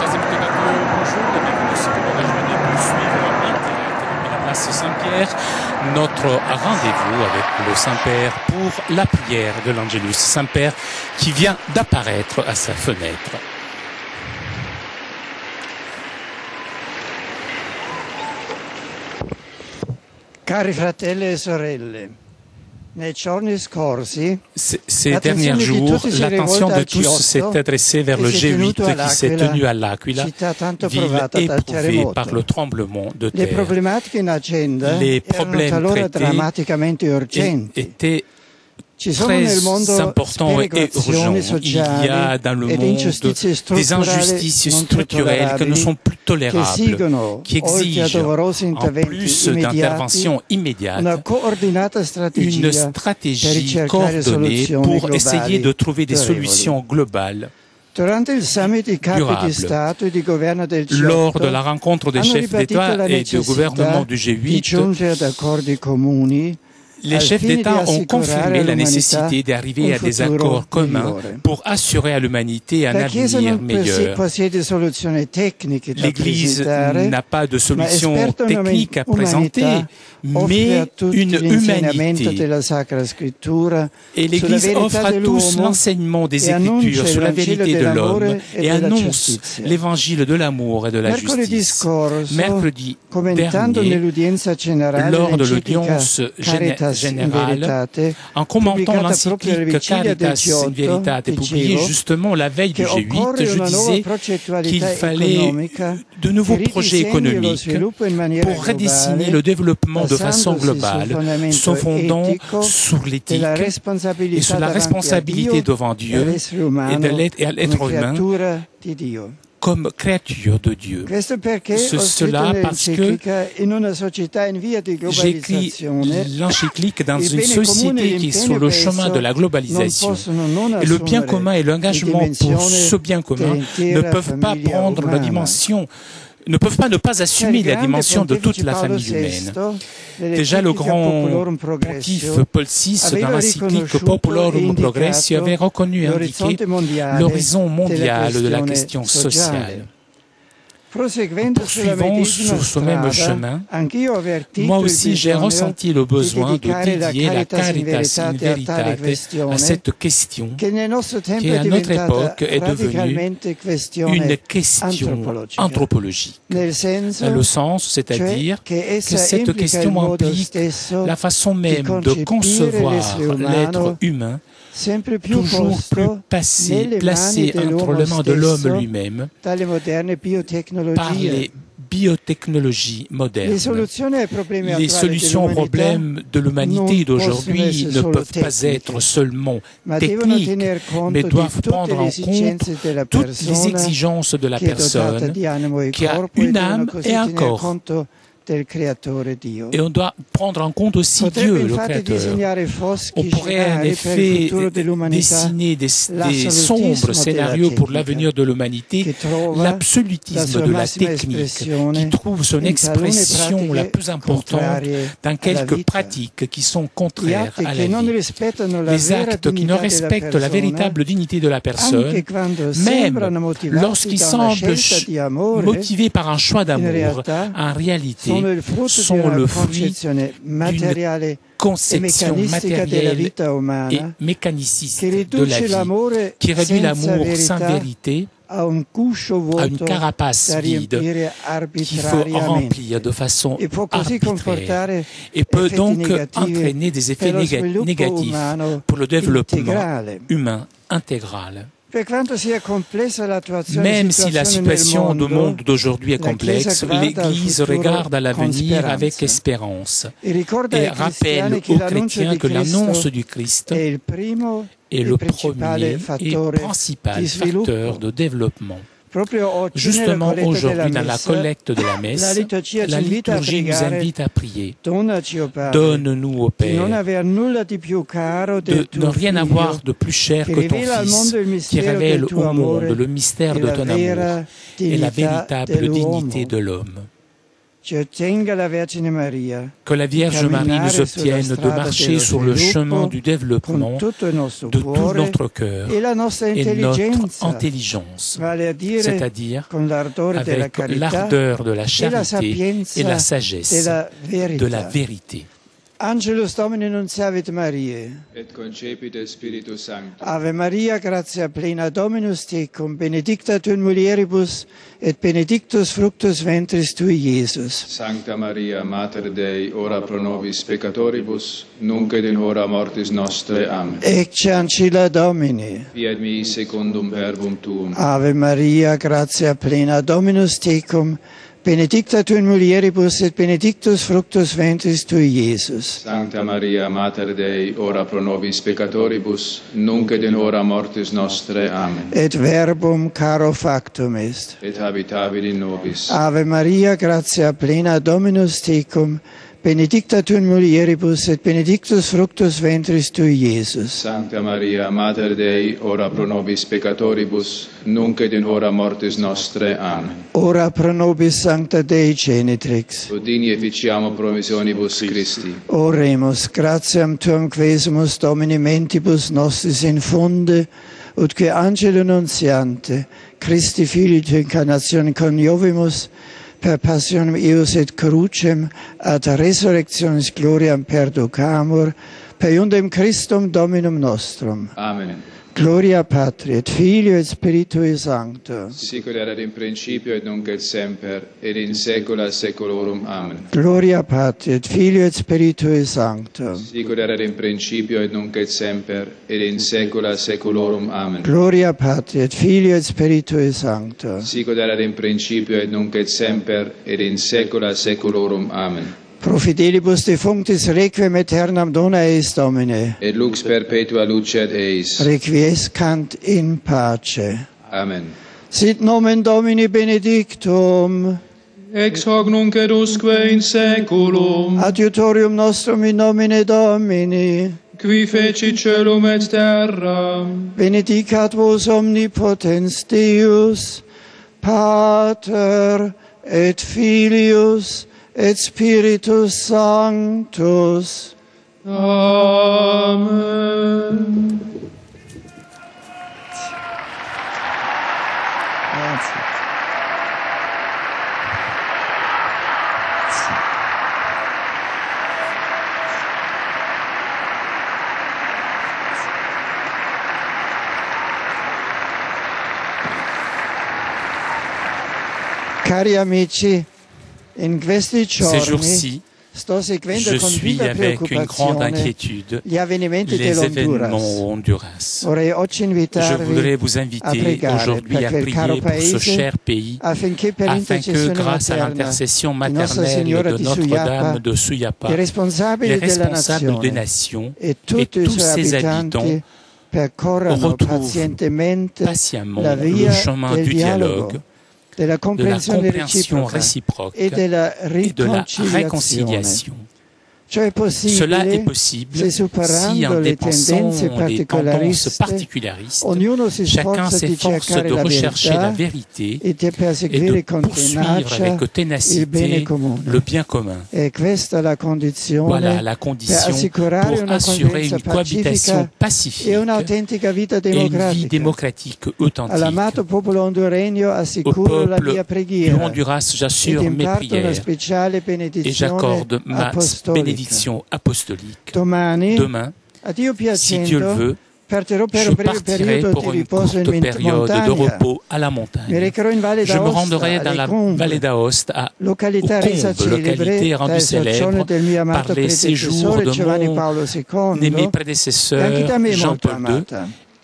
Bonjour bienvenue si vous nous rejoignez pour suivre la place Saint-Pierre notre rendez-vous avec le Saint-Père pour la prière de l'Angélus. Saint-Père qui vient d'apparaître à sa fenêtre. Cari fratelli e sorelle, Ces, derniers jours, l'attention de tous s'est adressée vers le G8 qui s'est tenu à L'Aquila, ville éprouvée par le tremblement de terre. Les problèmes traités drammaticamente très important et urgent. Il y a dans le monde des injustices structurelles qui ne sont plus tolérables, qui exigent, en plus d'interventions immédiates, une stratégie coordonnée pour essayer de trouver des solutions globales. Durable. e di governo del G8, Lors de la rencontre des chefs d'État et de gouvernement du di G8, les chefs d'État ont confirmé la nécessité d'arriver à des accords communs pour assurer à l'humanité un avenir meilleur. L'Église n'a pas de solution technique à présenter, mais une humanité. Et l'Église offre à tous l'enseignement des e Écritures sur la vérité de l'homme e et annonce l'évangile de l'amour et de la justice. Mercredi dernier, lors de l'audience gén- Caritas générale, en commentant l'encyclique Caritas in G8, Veritate, publiée justement la veille du che G8, occorre je disais qu'il fallait de nouveaux projets lo économiques pour redessiner le développement de façon globale, se fondant sur l'éthique et sur la responsabilité devant e Dieu et de l'être- humain. Comme créature de Dieu. Ce- cela parce que J'écris l'encyclique dans une société qui est sur le chemin de la globalisation. Et le bien commun et l'engagement pour ce bien commun ne peuvent pas prendre la dimension, ne peuvent pas ne pas assumer la dimension de toute la famille humaine. Déjà, le grand pontife Paul VI, dans l'encyclique Populorum Progressio, avait reconnu et indiqué l'horizon mondial de la question sociale. Poursuivons sur ce même chemin, Moi aussi, j'ai ressenti le besoin de dédier la Caritas in Veritate à cette question qui, à notre époque, est devenue une question anthropologique. Le sens, c'est-à-dire que cette question implique la façon même de concevoir l'être humain, toujours plus passé, placé entre les mains de l'homme lui-même par les biotechnologies modernes. Le Les solutions aux problèmes de l'humanité d'aujourd'hui ne peuvent pas être seulement techniques, mais doivent prendre le en compte toutes les exigences de la personne e qui a e une âme et un corps. Et on doit prendre en compte aussi Dieu, le Créateur. On pourrait en effet dessiner des, sombres scénarios pour l'avenir de l'humanité, l'absolutisme de la technique, qui trouve son expression la plus importante dans quelques pratiques qui sont contraires à la vie. Les actes qui ne respectent la véritable dignité de la personne, même lorsqu'ils semblent motivés par un choix d'amour, en réalité, sont le fruit concezione materiale e conception matérielle et mécaniciste de la vie, l'amore qui réduit l'amour sans vérité à une carapace vide qu'il faut remplir de façon arbitraire et peut donc entraîner des effets négatifs pour le développement humain intégral. Même si la situation du monde. d'aujourd'hui est complexe, l'Église regarde à l'avenir avec espérance et rappelle aux chrétiens que l'annonce du Christ est e le premier et principal facteur de développement. Justement, aujourd'hui, dans la collecte de la messe, la liturgie nous invite à prier. Donaci, o Padre, Donne-nous, au non Père, de ne rien avoir de plus cher che que ton Fils, qui révèle au monde le mystère e de ton amour et la véritable dignité de l'homme. Que la Vierge Marie nous obtienne de marcher sur le chemin du développement de tout notre cœur et notre intelligence, c'est-à-dire avec l'ardeur de la charité et la sagesse de la vérité. Angelus Domini nunciavit Mariae. Et concepit Spiritus Sancto. Ave Maria, gratia plena Dominus tecum, benedicta tu in mulieribus, et benedictus fructus ventris tui, Iesus. Sancta Maria, Mater Dei, ora pro nobis peccatoribus, nunc et in hora mortis nostre. Amen. Ecce ancilla Domini. Fiat mi secundum verbum tuum. Ave Maria, gratia plena Dominus tecum, benedicta tu in mulieribus et benedictus fructus ventris tui, Iesus. Sancta Maria, Mater Dei, ora pro nobis peccatoribus, nunc et in hora mortis nostre. Amen. Et verbum caro factum est. Et habitavit in nobis. Ave Maria, gratia plena Dominus tecum, benedicta tu in mulieribus, et benedictus fructus ventris tui, Iesus. Sancta Maria, Mater Dei, ora pro nobis peccatoribus, nunc et in hora mortis nostre. Amen. Ora pro nobis, Sancta Dei Genitrix. Udini efficiamo promissionibus Christi. Oremus, gratiam Tuam quesumus Domini mentibus nostris infunde, utque angelo nunciante, Christi Filii tu incarnatione coniovimus, per passionem eius et crucem, ad resurrectionis gloriam perducamur, per iundem Christum Dominum nostrum. Amen. Gloria Patri et Filio et Spiritui Sancto. Sic ut erat in principio et nunc et semper, et in saecula saeculorum. Amen. Gloria Patri et Filio et Spiritui Sancto. Sic ut erat in principio et nunc et semper, et in saecula saeculorum. Amen. Gloria Patri et Filio et Spiritui Sancto. Sic ut erat in principio et nunc et semper, et in saecula saeculorum. Amen. Profidelibus defunctis requiem aeternam dona eis Domine. Et lux perpetua lucet eis. Requiescant in pace. Amen. Sit nomen Domini benedictum. Ex hoc nunc et usque in saeculum. Adiutorium nostrum in nomine Domini. Qui feci celum et terram. Benedicat vos omnipotens Deus, Pater et Filius, et Spiritus Sanctus. Amen. Cari amici, Ces jours-ci, je suis avec une grande inquiétude les événements au Honduras. Je voudrais vous inviter aujourd'hui à prier pour ce cher pays afin que grâce à l'intercession maternelle de Notre-Dame de Suyapa, les responsables des nations e i tous ses habitants retrouvent patiemment le chemin du dialogue, de la compréhension réciproque et de la réconciliation. Cela est possible si le dépensant les tendances particularistes, chacun s'efforce de rechercher la vérité e et de poursuivre avec ténacité le bien commun. E Voilà la condition pour assurer une cohabitation pacifique e vita et une vie démocratique authentique. Au peuple du Honduras, j'assure mes prières et j'accorde ma apostolica. Bénédiction apostolique. Demain, si Dieu le veut, je partirai pour une courte période de repos à la montagne. Je me rendrai dans la vallée d'Aoste, à Combes, localité rendue célèbre par les séjours de mon me molto Jean-Paul II,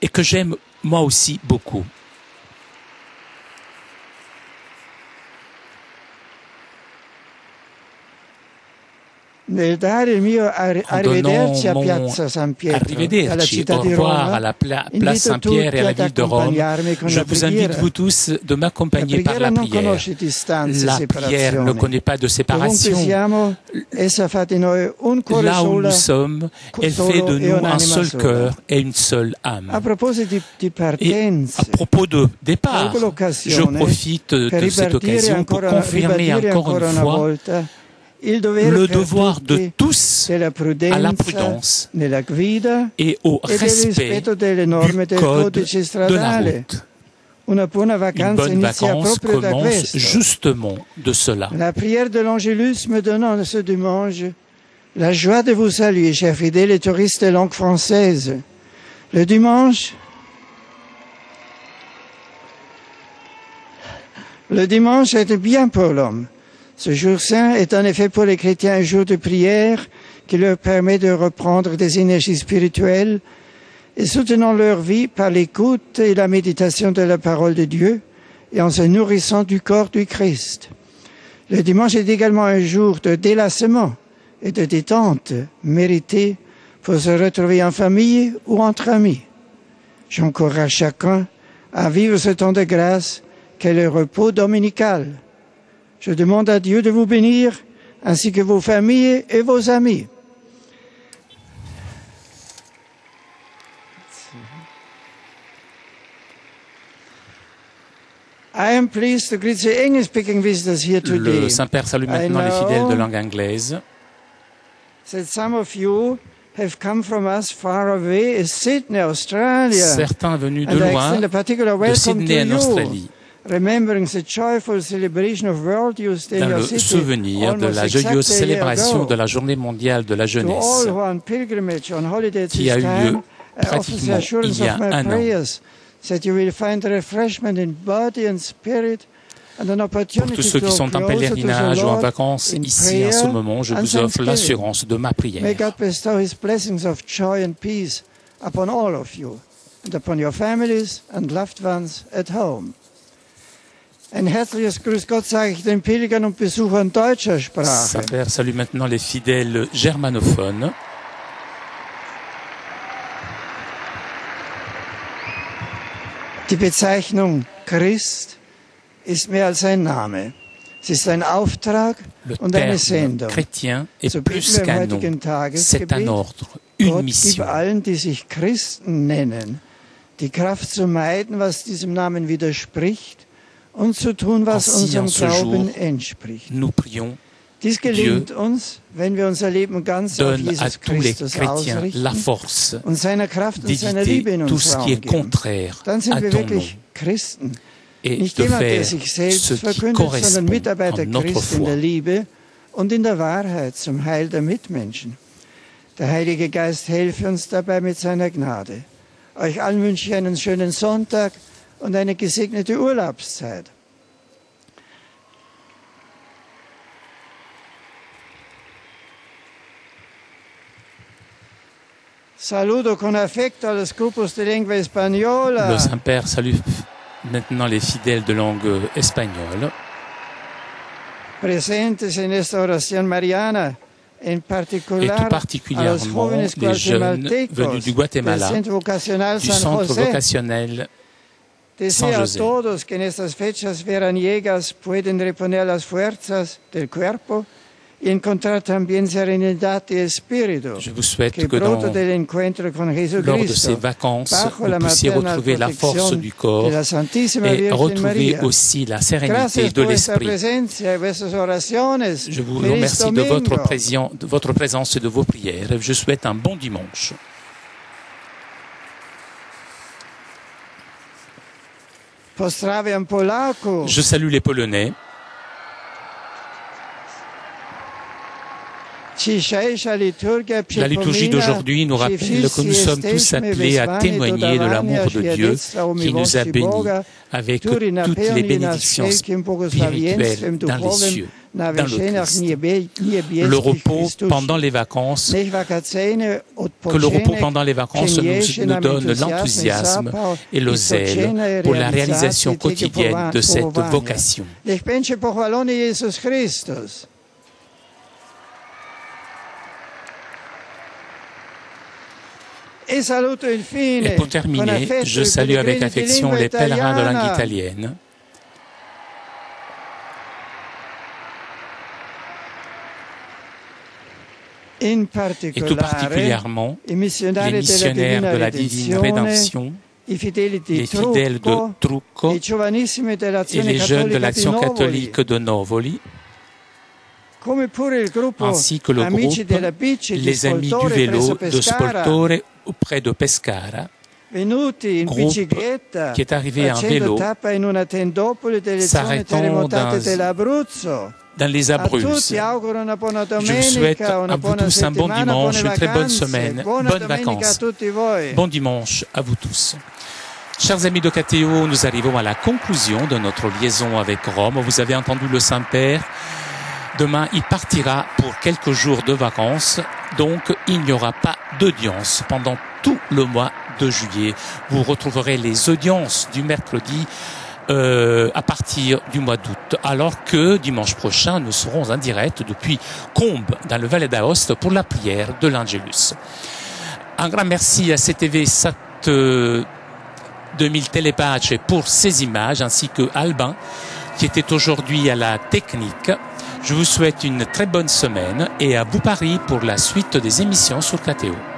et que j'aime moi aussi beaucoup. Nel dare il mio arrivederci a Piazza San Pietro, alla città di Roma, à la pla place Saint-Pierre et à la ville de Rome, je vous invite vous tous de m'accompagner par la prière. La prière ne connaît pas de séparation. Là où nous sommes, elle fait de nous un seul cœur et une seule âme. Et à propos de départ, je profite de cette occasion pour confirmer encore une fois le devoir de tous à la prudence et au respect du code de la route. Une bonne vacance commence justement de cela. La prière de l'Angélus me donnant ce dimanche la joie de vous saluer, chers fidèles et touristes de langue française. Le dimanche, le dimanche est bien pour l'homme. Ce jour saint est en effet pour les chrétiens un jour de prière qui leur permet de reprendre des énergies spirituelles et soutenant leur vie par l'écoute et la méditation de la parole de Dieu et en se nourrissant du corps du Christ. Le dimanche est également un jour de délassement et de détente mérité pour se retrouver en famille ou entre amis. J'encourage chacun à vivre ce temps de grâce qu'est le repos dominical je demande à Dieu de vous bénir, ainsi que vos familles et vos amis. I am pleased to greet the English-speaking visitors here today. Le Saint-Père salue maintenant les fidèles de langue anglaise. Certains venus de loin, de Sydney en Australie dans le souvenir de la joyeuse célébration de la journée mondiale de la jeunesse qui a eu lieu pratiquement il y a un an. Pour tous ceux qui sont en pèlerinage ou en vacances ici en ce moment, je vous offre l'assurance de ma prière. May God bestow His blessings of joy and peace upon all of you and upon your families and loved ones at home. Ein herzliches Grüß Gott sage ich den Pilgern und Besuchern deutscher Sprache. Saint-Père salue maintenant les fidèles germanophones. Die Bezeichnung Christ ist mehr als ein Name. Es ist ein Auftrag Le und eine Sendung. chrétien est so plus qu'un nom. C'est un ordre, une Gott mission. Gib allen, die sich Christen nennen, die Kraft zu meiden, was diesem Namen widerspricht und zu tun, was unserem Glauben entspricht. Dies gelingt uns, wenn wir unser Leben ganz auf Jesus Christus ausrichten force und seiner Kraft und seiner Liebe in uns Raum geben. Dann sind wir wirklich Christen. Nicht jemand, der sich selbst verkündet, sondern Mitarbeiter Christ in der. Liebe und in der Wahrheit zum Heil der Mitmenschen. Der Heilige Geist helfe uns dabei mit seiner Gnade. Euch allen wünsche ich einen schönen Sonntag und eine gesegnete Urlaubszeit. Saludo con affetto allo grupos de lingua spagnola. Le Saint-Père salue maintenant les fidèles de langue espagnole presentes en esta oración mariana, en et tout a los particulièrement les jeunes venus du Guatemala, du centre vocationnel Deseo a José. todos que en estas fechas veraniegas pueden reponer las fuerzas del cuerpo y encontrar también serenidad de espíritu Je vous souhaite que que dans, lors de ces vacances, vous puissiez retrouver la force du corps et retrouver aussi la sérénité de l'esprit. Je vous remercie de votre présence et de vos prières. Je souhaite un bon dimanche. Je salue les Polonais. La liturgie d'aujourd'hui nous rappelle que nous sommes tous appelés à témoigner de l'amour de Dieu qui nous a bénis avec toutes les bénédictions spirituelles dans les cieux, dans le, le repos pendant les vacances, que le repos pendant les vacances nous, nous donne l'enthousiasme et le zèle pour la réalisation quotidienne de cette vocation. Et pour terminer, je salue avec affection les pèlerins de langue italienne. Et tout particulièrement les missionnaires de la divine rédemption, les fidèles de Trucco et les jeunes de l'action catholique de Novoli, ainsi que le groupe Les Amis du vélo de Spoltore auprès de Pescara, groupe qui est arrivé en vélo, s'arrêtant dans dans les. Je vous souhaite à vous tous un bon dimanche, une très bonne semaine, bonnes vacances. Bon dimanche à vous tous. Chers amis de KTO, nous arrivons à la conclusion de notre liaison avec Rome. Vous avez entendu le Saint-Père. Demain, il partira pour quelques jours de vacances, donc il n'y aura pas d'audience pendant tout le mois de juillet. Vous retrouverez les audiences du mercredi euh, à partir du mois d'août, alors que dimanche prochain, nous serons en direct depuis Combes, dans le Valais d'Aoste, pour la prière de l'Angelus. Un grand merci à CTV 7 2000 Télépages pour ces images, ainsi que Albin, qui était aujourd'hui à la technique. Je vous souhaite une très bonne semaine et à vous Paris pour la suite des émissions sur KTO.